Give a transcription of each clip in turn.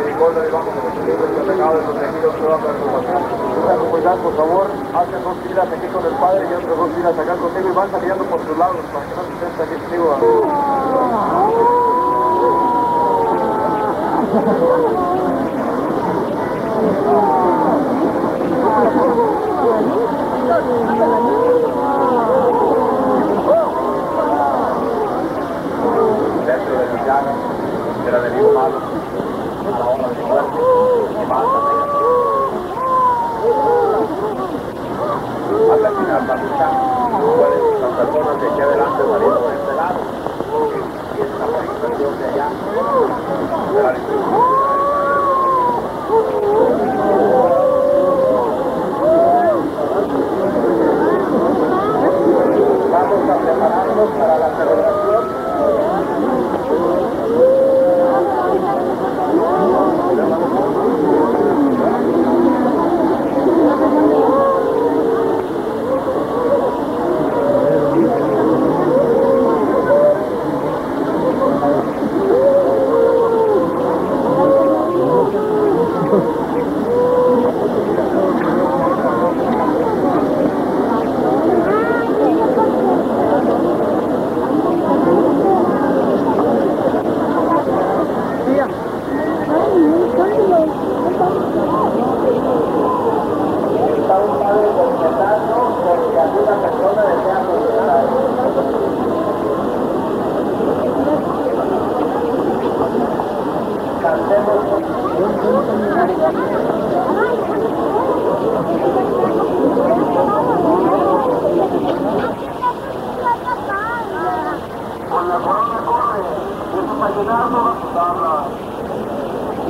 misericordia, y bajo los libros de pecado y protegidos toda preocupación. Una comunidad, por favor, hacen dos filas aquí con el Padre y otras dos filas acá contigo y van saliendo por sus lados para que no se sienta aquí contigo. dentro de mi llaga, del enemigo malo, a la hora de mi muerte, y mátame. Hasta el final, Patricia, pueden las personas de aquí adelante salir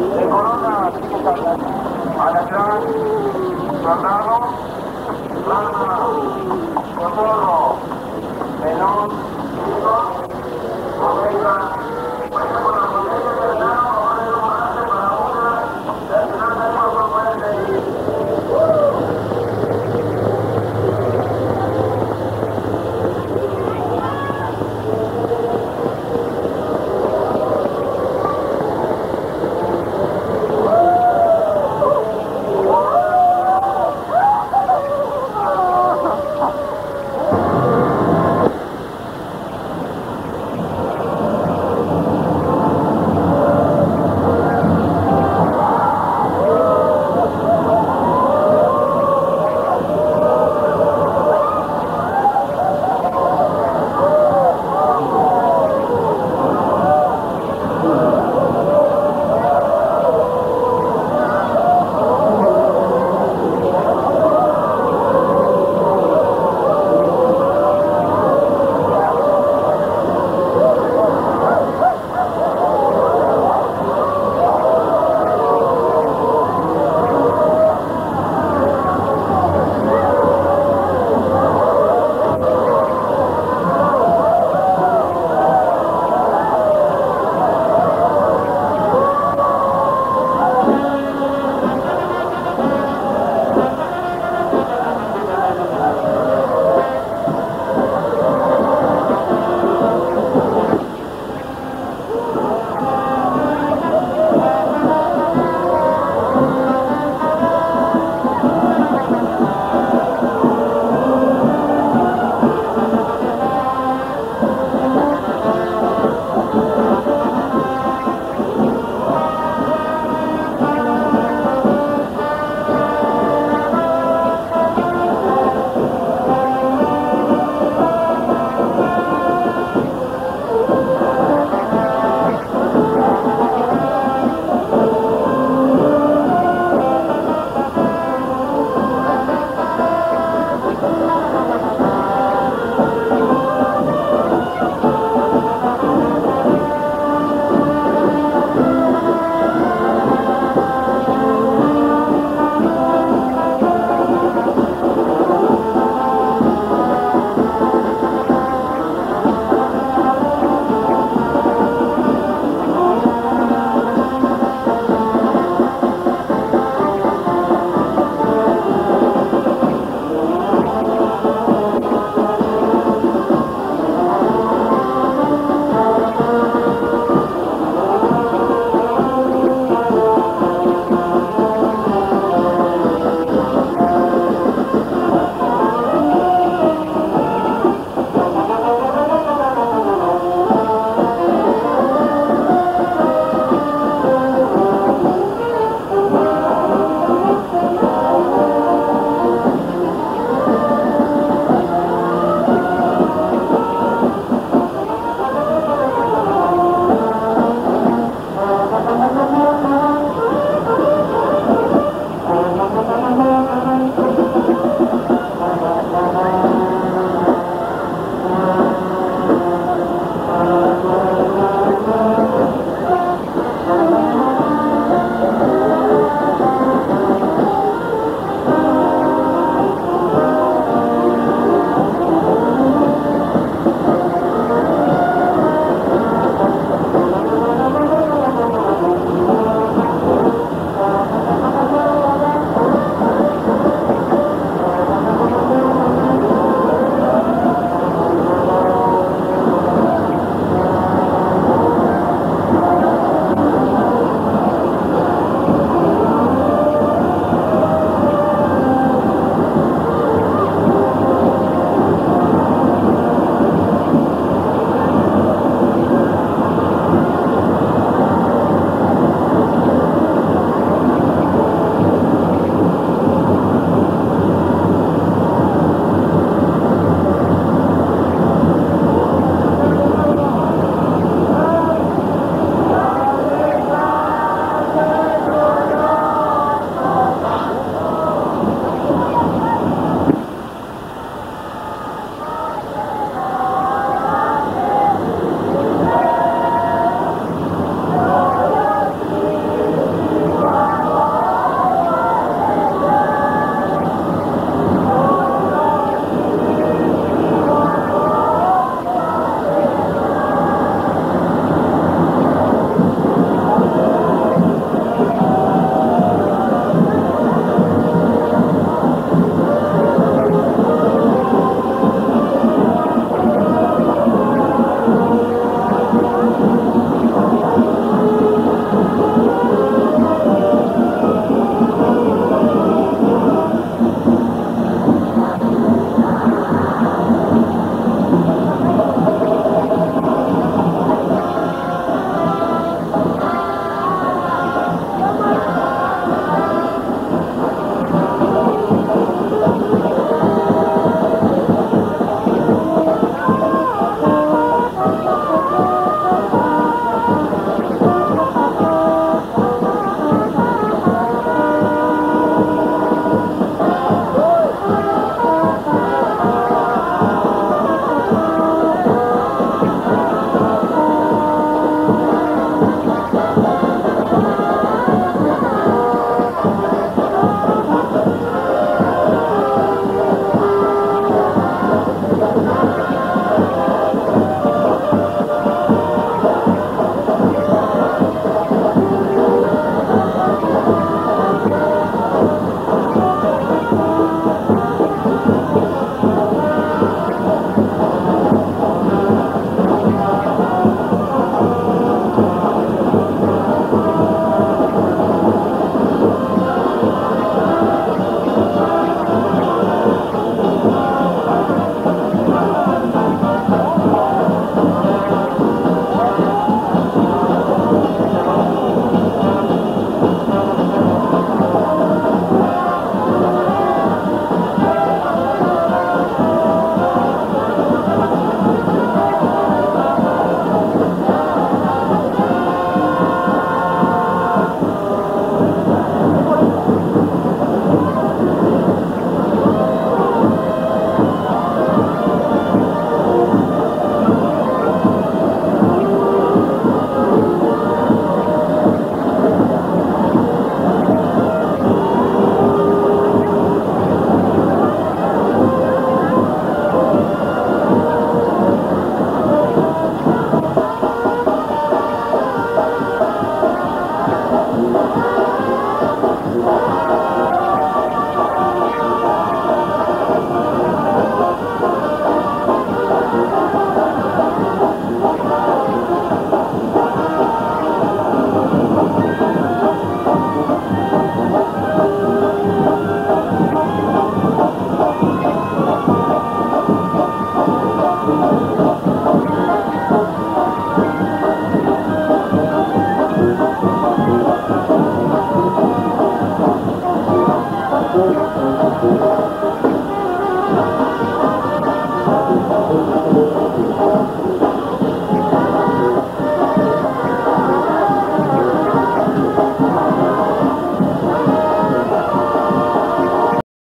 De corona. Alacrán, soldado, rana, cotorro, melón, chico,